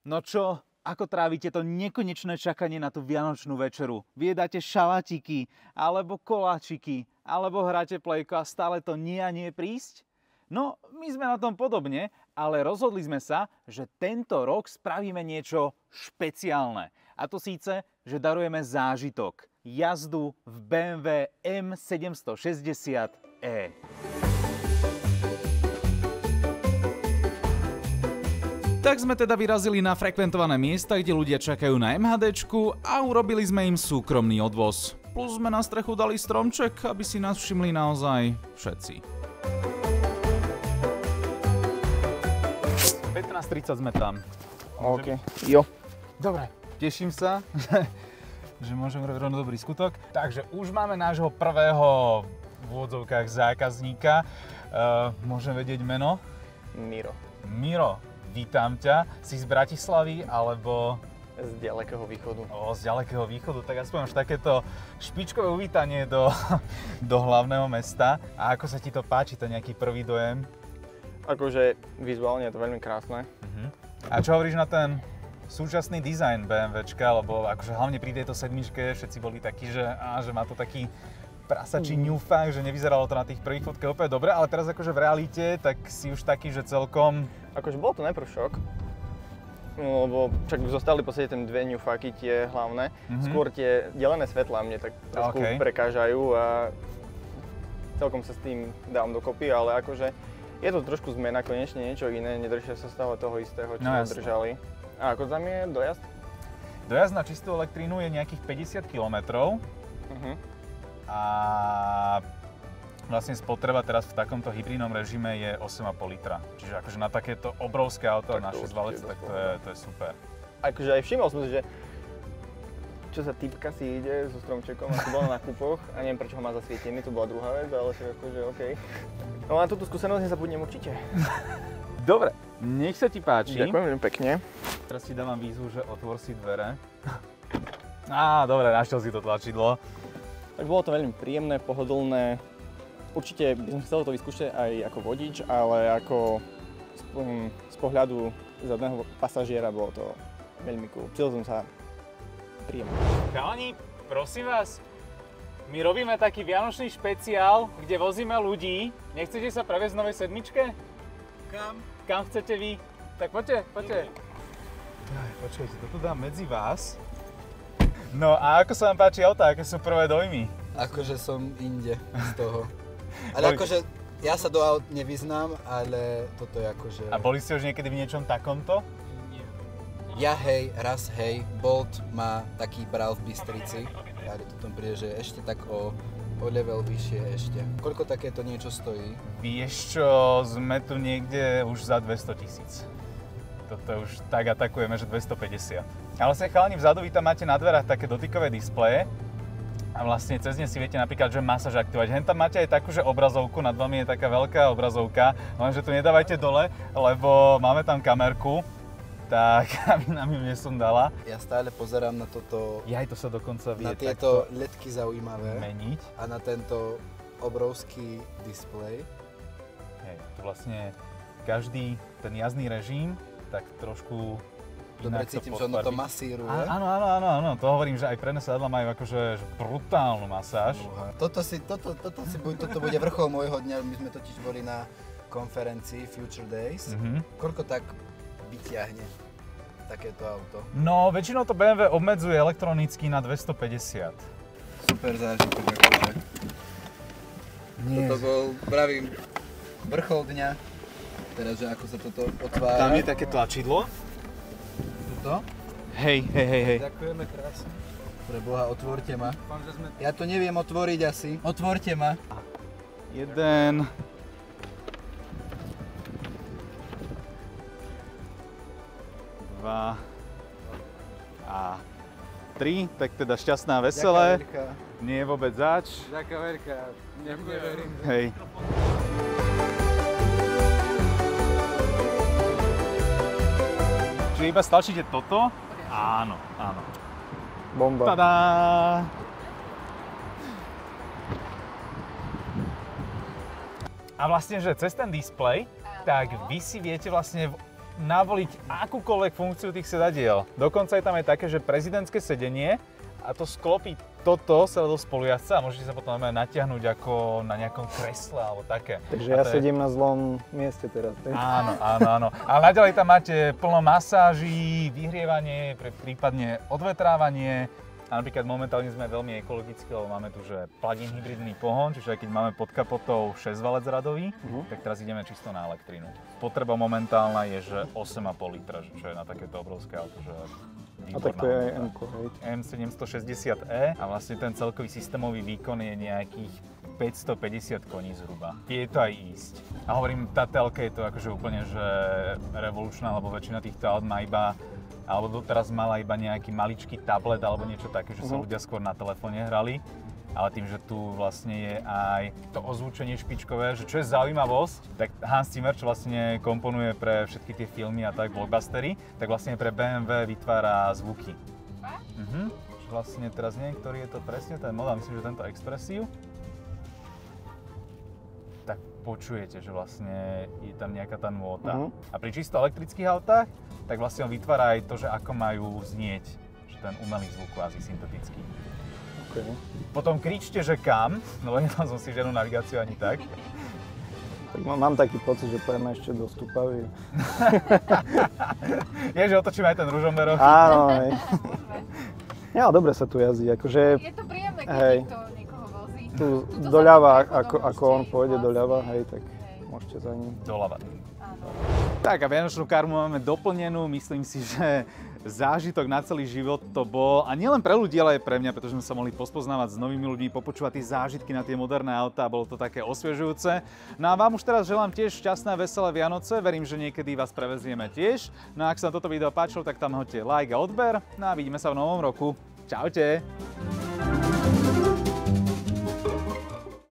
No čo, ako trávite to nekonečné čakanie na tú vianočnú večeru? Vyjedáte šalatiky, alebo koláčiky, alebo hráte plejko a stále to nie a nie prísť? No, my sme na tom podobne, ale rozhodli sme sa, že tento rok spravíme niečo špeciálne. A to síce, že darujeme zážitok. Jazdu v BMW M760e. Tak sme teda vyrazili na frekventované miesta, kde ľudia čakajú na MHDčku a urobili sme im súkromný odvoz. Plus sme na strechu dali stromček, aby si nás všimli naozaj všetci. 15.30 sme tam. OK. Jo. Dobre, teším sa, že môžem robiť rovno dobrý skutok. Takže už máme nášho prvého v úvodzovkách zákazníka. Uh, môžem vedieť meno? Miro. Miro, vítam ťa. Si z Bratislavy alebo... Z ďalekého východu. O, z ďalekého východu, tak aspoň už takéto špičkové uvítanie do, do hlavného mesta. A ako sa ti to páči, to nejaký prvý dojem? Akože vizuálne je to veľmi krásne. Uh-huh. A čo hovoríš na ten súčasný dizajn BMWčka, lebo akože hlavne pri tejto sedmičke všetci boli takí, že, á, že má to taký prasačí mm. ňufák, že nevyzeralo to na tých prvých fotkách úplne dobre, ale teraz akože v realite, tak si už taký, že celkom... Akože bol to najprv šok, no, lebo však zostali v podstate ten dve ňufáky tie hlavné. Mm-hmm. Skôr tie delené svetlá mne tak trošku okay. prekážajú a celkom sa s tým dám dokopy, ale akože je to trošku zmena, konečne niečo iné, nedržia sa stále toho istého, čo no, držali. A ako tam je dojazd? Dojazd na čistú elektrínu je nejakých 50 km. Uh-huh a vlastne spotreba teraz v takomto hybridnom režime je 8,5 litra. Čiže akože na takéto obrovské auto, na 6 valec, tak to je, to je super. Akože aj všimol som si, že čo sa typka si ide so stromčekom, ako bol na kúpoch a neviem prečo ho má zasvietený, to bola druhá vec, ale však akože OK. No a túto skúsenosť nezabudnem určite. Dobre, nech sa ti páči. Ďakujem veľmi pekne. Teraz ti dávam výzvu, že otvor si dvere. Á, dobre, našiel si to tlačidlo. Tak bolo to veľmi príjemné, pohodlné. Určite by som chcel to vyskúšať aj ako vodič, ale ako z, pohľadu zadného pasažiera bolo to veľmi cool. Cítil som sa príjemne. Chalani, prosím vás, my robíme taký vianočný špeciál, kde vozíme ľudí. Nechcete sa previesť v novej sedmičke? Kam? Kam chcete vy? Tak poďte, poďte. Aj, počujete, toto dám medzi vás. No a ako sa vám páči auto? Aké sú prvé dojmy? Akože som inde z toho. Ale akože ja sa do aut nevyznám, ale toto je akože... A boli ste už niekedy v niečom takomto? Nie. Ja hej, raz hej, Bolt má taký bral v Bystrici, ale to tom príde, že ešte tak o, o level vyššie ešte. Koľko takéto niečo stojí? Vieš čo, sme tu niekde už za 200 tisíc toto už tak atakujeme, že 250. Ale vlastne chalani vzadu, vy tam máte na dverách také dotykové displeje a vlastne cez ne si viete napríklad, že masáž aktivovať. Hen tam máte aj takú, že obrazovku, nad vami je taká veľká obrazovka, lenže tu nedávajte dole, lebo máme tam kamerku, tak aby nám ju nesundala. Ja stále pozerám na toto... Ja aj to sa dokonca vie Na tieto ledky zaujímavé. Meniť. A na tento obrovský displej. Hej, tu vlastne každý ten jazdný režim tak trošku Dobre cítim, že ono to masíruje. Áno, áno, áno, áno, to hovorím, že aj predné sedadla majú akože brutálnu masáž. Uha. Toto, si, toto, toto, si bude, toto bude vrchol môjho dňa, my sme totiž boli na konferencii Future Days. Mm-hmm. Koľko tak vyťahne takéto auto? No, väčšinou to BMW obmedzuje elektronicky na 250. Super zážitok akože. Nie. Toto bol, pravím, vrchol dňa. Teraz, že ako sa toto otvára. Tam je také tlačidlo. Tuto. Hej, hej, hej, hej. Ďakujeme krásne. Pre Boha, otvorte ma. Ja to neviem otvoriť asi. Otvorte ma. Jeden. Dva. A tri, tak teda šťastná, veselé. Nie je vôbec zač. Ďakujem veľká, neverím. Hej. Iba stlačíte toto? Áno, áno. Bomba. Tadá! A vlastne, že cez ten displej, tak vy si viete vlastne navoliť akúkoľvek funkciu tých sedadiel. Dokonca je tam aj také, že prezidentské sedenie a to sklopí toto sa do spolujazca a môžete sa potom natiahnuť ako na nejakom kresle alebo také. Takže ja je... sedím na zlom mieste teraz. Tak? Áno, áno, áno. Ale naďalej tam máte plno masáží, vyhrievanie, prípadne odvetrávanie. A napríklad momentálne sme veľmi ekologickí, lebo máme tu že plug-in hybridný pohon, čiže aj keď máme pod kapotou 6 valec radový, uh-huh. tak teraz ideme čisto na elektrínu. Potreba momentálna je, že 8,5 litra, čo je na takéto obrovské auto, že a tak to je aj m M760e a vlastne ten celkový systémový výkon je nejakých 550 koní zhruba. Je to aj ísť. A hovorím, tá telka je to akože úplne že revolučná, lebo väčšina týchto aut má iba alebo doteraz mala iba nejaký maličký tablet alebo niečo také, že sa uh-huh. ľudia skôr na telefóne hrali ale tým, že tu vlastne je aj to ozvučenie špičkové, že čo je zaujímavosť, tak Hans Zimmer, čo vlastne komponuje pre všetky tie filmy a tak blockbustery, tak vlastne pre BMW vytvára zvuky. Mhm. Vlastne teraz nie, ktorý je to presne ten model, myslím, že tento Expressive. Tak počujete, že vlastne je tam nejaká tá nôta. Uh-huh. A pri čisto elektrických autách, tak vlastne on vytvára aj to, že ako majú znieť, že ten umelý zvuk kvázi syntetický. Okay. Potom kričte, že kam, no nemal som si žiadnu navigáciu ani tak. Tak mám taký pocit, že pojeme ešte do Stupavy. Je, že otočíme aj ten ružomberok. Áno, hej. Ja, dobre sa tu jazdí, akože... Je to príjemné, keď hej. niekto niekoho vozí. Tu doľava, ako, ako on pôjde doľava, hej, tak. Môžete za ním. Doľava. Tak a Vianočnú karmu máme doplnenú, myslím si, že zážitok na celý život to bol. A nielen pre ľudí, ale aj pre mňa, pretože sme sa mohli pospoznávať s novými ľuďmi, popočúvať tie zážitky na tie moderné autá. Bolo to také osviežujúce. No a vám už teraz želám tiež šťastné a veselé Vianoce. Verím, že niekedy vás prevezieme tiež. No a ak sa toto video páčilo, tak tam hoďte like a odber. No a vidíme sa v novom roku. Čaute!